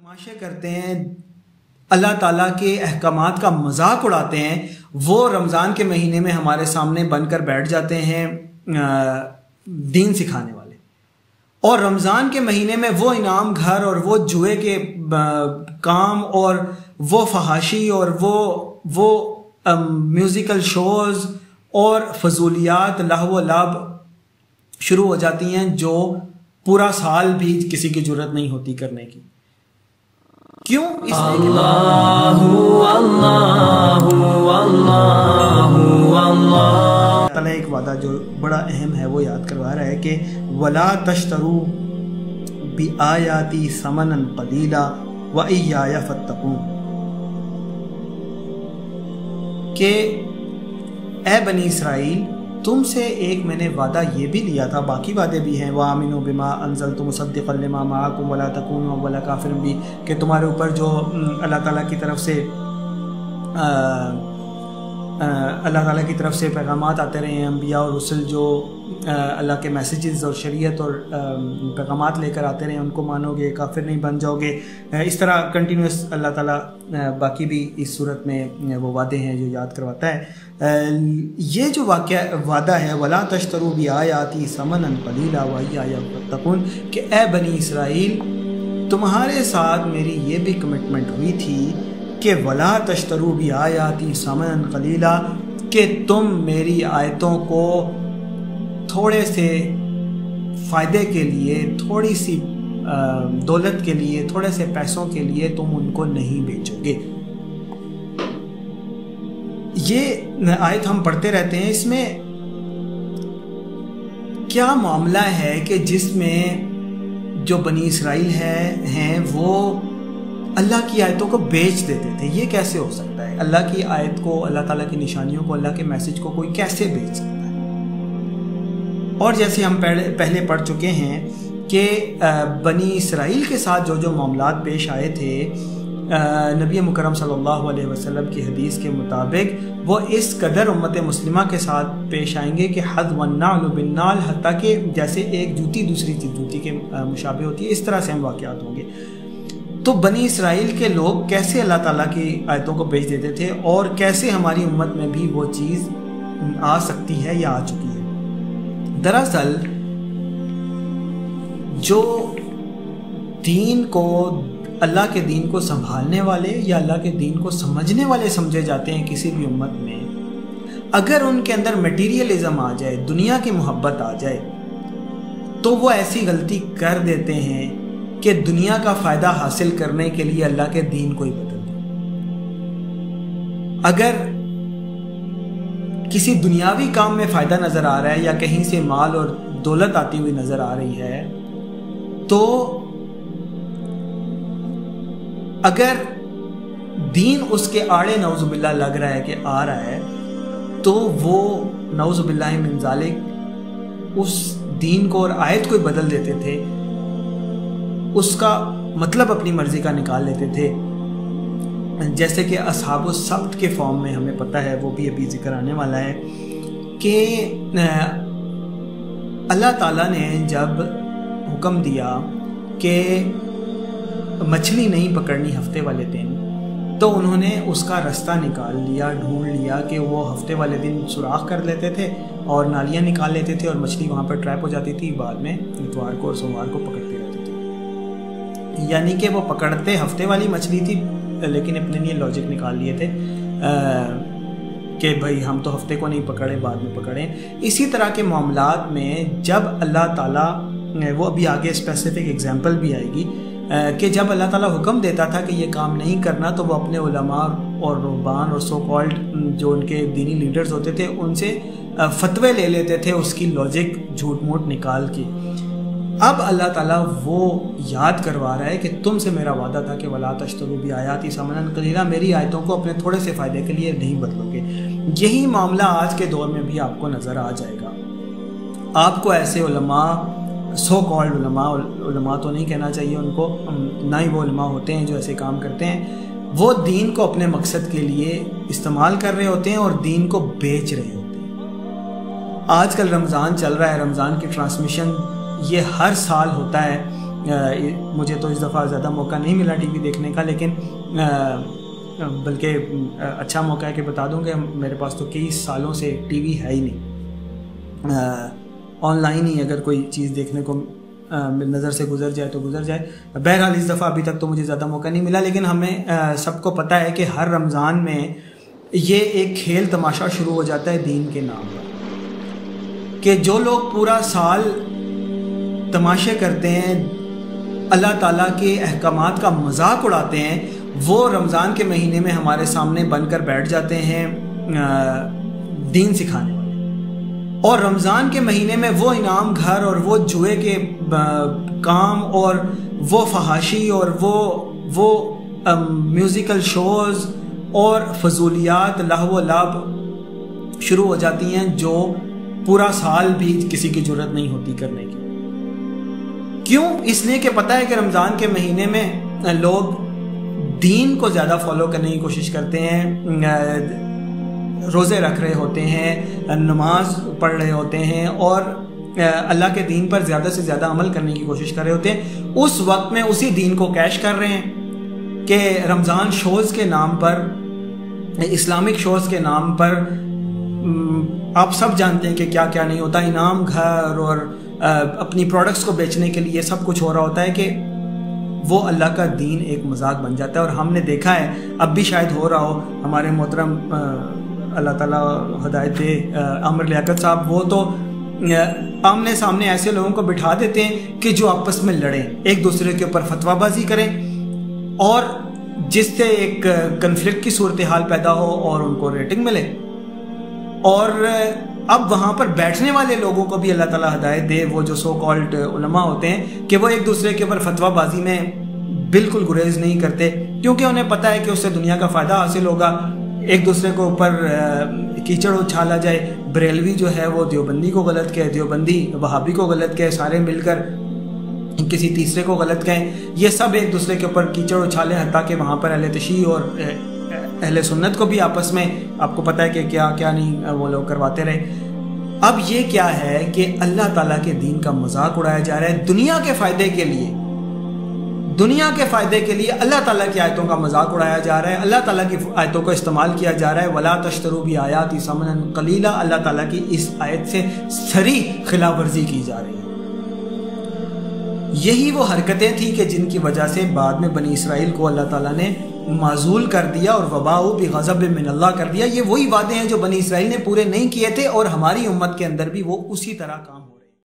तमाशे करते हैं, अल्लाह ताला के अहकाम का मज़ाक उड़ाते हैं, वो रमज़ान के महीने में हमारे सामने बनकर बैठ जाते हैं दीन सिखाने वाले। और रमज़ान के महीने में वो इनाम घर और वो जुए के काम और वो फहाशी और वो वो म्यूज़िकल शोज़ और फजूलियात, लाहव लाभ शुरू हो जाती हैं जो पूरा साल भी किसी की ज़रूरत नहीं होती करने की। क्यों? अल्लाहु अल्लाहु अल्लाहु अल्लाह। एक वादा जो बड़ा अहम है वो याद करवा रहा है कि वला तशतरू बी आयाती समन कलीला व इया फतकून के ए बनी इसराइल तुमसे एक मैंने वादा ये भी लिया था, बाकी वादे भी हैं। वह आमिन बिमा अनजल तुम सद्दमा माकुम वला तकून वला काफिर भी। कि तुम्हारे ऊपर जो अल्लाह ताला की तरफ़ से अल्लाह ताला की तरफ़ से पैगाम आते रहे हैं अम्बिया और रसुल जो अल्लाह के मैसेजेस और शरीयत और पैगाम लेकर आते रहे, उनको मानोगे, काफिर नहीं बन जाओगे। इस तरह कंटिन्यूस अल्लाह ताला बाकी भी इस सूरत में वो वादे हैं जो याद करवाता है। ये जो वाक़ वादा है, वला तशतरू भी आयाती समन कलीला वाया तकुन कि ए बनी इसराइल, तुम्हारे साथ मेरी ये भी कमिटमेंट हुई थी कि वला तशतरू भी आयाती समन कलीला, कि तुम मेरी आयतों को थोड़े से फ़ायदे के लिए, थोड़ी सी दौलत के लिए, थोड़े से पैसों के लिए तुम उनको नहीं बेचोगे। ये आयत हम पढ़ते रहते हैं, इसमें क्या मामला है कि जिसमें जो बनी इसराइल है, हैं, वो अल्लाह की आयतों को बेच देते थे? ये कैसे हो सकता है? अल्लाह की आयत को, अल्लाह ताला की निशानियों को, अल्लाह के मैसेज को कोई कैसे बेच सकता है? और जैसे हम पहले पहले पढ़ चुके हैं कि बनी इसराइल के साथ जो जो मामला पेश आए थे नबी मुकरम सल्लल्लाहु अलैहि वसल्लम की हदीस के मुताबिक, वो इस कदर उम्मत मुस्लिमा के साथ पेश आएँगे कि हद वन्नाल बिन्नाल हती के जैसे एक जूती दूसरी जूती के मुशाबे होती है। इस तरह से हम वाक़ात होंगे। तो बनी इसराइल के लोग कैसे अल्लाह ताला की आयतों को बेच देते थे और कैसे हमारी उम्मत में भी वो चीज़ आ सकती है या आ चुकी है? दरअसल, जो दीन को, अल्लाह के दीन को संभालने वाले या अल्लाह के दीन को समझने वाले समझे जाते हैं किसी भी उम्मत में, अगर उनके अंदर मटीरियलिज्म आ जाए, दुनिया की मोहब्बत आ जाए तो वो ऐसी गलती कर देते हैं कि दुनिया का फ़ायदा हासिल करने के लिए अल्लाह के दीन को ही बदल दो। अगर किसी दुनियावी काम में फ़ायदा नज़र आ रहा है या कहीं से माल और दौलत आती हुई नज़र आ रही है तो अगर दीन उसके आड़े नवजुबिल्ला लग रहा है कि आ रहा है तो वो नवजुबिल्ला मिनजालिक उस दीन को और आयत को बदल देते थे। उसका मतलब अपनी मर्ज़ी का निकाल लेते थे। जैसे कि असहाब सब्त के फॉर्म में हमें पता है, वो भी अभी ज़िक्र आने वाला है, कि अल्लाह ताला ने जब हुक्म दिया कि मछली नहीं पकड़नी हफ़्ते वाले दिन तो उन्होंने उसका रास्ता निकाल लिया, ढूंढ लिया कि वो हफ़्ते वाले दिन सुराख कर लेते थे और नालियाँ निकाल लेते थे और मछली वहाँ पर ट्रैप हो जाती थी, बाद में इतवार को और सोमवार को पकड़ते रहते थे। यानी कि वो पकड़ते हफ़्ते वाली मछली थी लेकिन अपने लिए लॉजिक निकाल लिए थे। कि भाई, हम तो हफ़्ते को नहीं पकड़े, बाद में पकड़े। इसी तरह के मामला में जब अल्लाह ताला वो अभी आगे स्पेसिफिक एग्जांपल भी आएगी कि जब अल्लाह ताला हुक्म देता था कि ये काम नहीं करना तो वो अपने उलमा और रुबान और सो कॉल्ड जो उनके दीनी लीडर्स होते थे, उनसे फतवे ले लेते थे, उसकी लॉजिक झूठ मूठ निकाल के। अब अल्लाह ताला वो याद करवा रहा है कि तुमसे मेरा वादा था कि वला तश्तरू भी आयाती समन कलीला, मेरी आयतों को अपने थोड़े से फ़ायदे के लिए नहीं बदलोगे। यही मामला आज के दौर में भी आपको नज़र आ जाएगा। आपको ऐसे उलमा सो कॉल्ड उलमा उलमा तो नहीं कहना चाहिए उनको ना ही वो उलमा होते हैं जो ऐसे काम करते हैं। वो दीन को अपने मकसद के लिए इस्तेमाल कर रहे होते हैं और दीन को बेच रहे होते हैं। आजकल रमज़ान चल रहा है, रमज़ान की ट्रांसमिशन ये हर साल होता है। आ, मुझे तो इस दफ़ा ज़्यादा मौका नहीं मिला टीवी देखने का लेकिन बल्कि अच्छा मौका है कि बता दूँ कि मेरे पास तो कई सालों से टीवी है ही नहीं। ऑनलाइन ही अगर कोई चीज़ देखने को नज़र से गुजर जाए तो गुजर जाए। बहरहाल इस दफ़ा अभी तक तो मुझे ज़्यादा मौका नहीं मिला लेकिन हमें सबको पता है कि हर रमज़ान में ये एक खेल तमाशा शुरू हो जाता है दीन के नाम पर। कि जो लोग पूरा साल तमाशे करते हैं, अल्लाह ताला के अहकाम का मज़ाक उड़ाते हैं, वो रमज़ान के महीने में हमारे सामने बनकर बैठ जाते हैं दीन सिखाने वाले। और रमज़ान के महीने में वो इनाम घर और वो जुए के काम और वो फहाशी और वो वो म्यूज़िकल शोज़ और फजूलियात, लाहव लाभ शुरू हो जाती हैं, जो पूरा साल भी किसी की ज़रूरत नहीं होती करने की। क्यों? इसलिए कि पता है कि रमज़ान के महीने में लोग दीन को ज़्यादा फॉलो करने की कोशिश करते हैं रोज़े रख रहे होते हैं नमाज़ पढ़ रहे होते हैं और अल्लाह के दीन पर ज़्यादा से ज़्यादा अमल करने की कोशिश कर रहे होते हैं। उस वक्त में उसी दीन को कैश कर रहे हैं कि रमज़ान शोज़ के नाम पर, इस्लामिक शोज़ के नाम पर आप सब जानते हैं कि क्या क्या नहीं होता। इनाम घर और अपनी प्रोडक्ट्स को बेचने के लिए सब कुछ हो रहा होता है कि वो अल्लाह का दीन एक मज़ाक बन जाता है और हमने देखा है, अब भी शायद हो रहा हो, हमारे मोहतरम अल्लाह ताला हदायत दे लियाकत साहब, वो तो आमने सामने ऐसे लोगों को बिठा देते हैं कि जो आपस में लड़ें, एक दूसरे के ऊपर फतवाबाजी करें और जिससे एक कन्फ्लिक्ट की सूरत हाल पैदा हो और उनको रेटिंग मिले। और अब वहाँ पर बैठने वाले लोगों को भी अल्लाह ताला हदायत दे, वो जो सो कॉल्ड उलमा होते हैं, कि वो एक दूसरे के ऊपर फतवाबाजी में बिल्कुल गुरेज नहीं करते, क्योंकि उन्हें पता है कि उससे दुनिया का फ़ायदा हासिल होगा। एक दूसरे के ऊपर कीचड़ उछाला जाए, बरेलवी जो है, वो देवबंदी को गलत कहे, देवबंदी, वहाबी को गलत कहे, सारे मिलकर किसी तीसरे को गलत कहें, ये सब एक दूसरे के ऊपर कीचड़ उछाले हत्या के वहाँ पर अहल तशी और अहल सुन्नत को भी आपस में आपको पता है कि क्या क्या नहीं, वो लोग करवाते रहे। अब ये क्या है कि अल्लाह ताला के दीन का मज़ाक उड़ाया जा रहा है दुनिया के फ़ायदे के लिए। दुनिया के फ़ायदे के लिए अल्लाह ताला की आयतों का मज़ाक उड़ाया जा रहा है, अल्लाह ताला की आयतों का इस्तेमाल किया जा रहा है। वला तशतरू भी आयात समन कलीला, अल्लाह ताला की इस आयत से सरी खिलाफ वर्जी की जा रही है। यही वो हरकतें थी कि जिनकी वजह से बाद में बनी इसराइल को अल्लाह ताला ने माजूल कर दिया और वबाऊ भी गज़ब मिन अल्लाह कर दिया। ये वही वादे हैं जो बनी इसराइल ने पूरे नहीं किए थे और हमारी उम्मत के अंदर भी वो उसी तरह काम